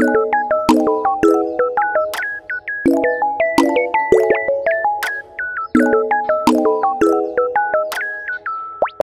you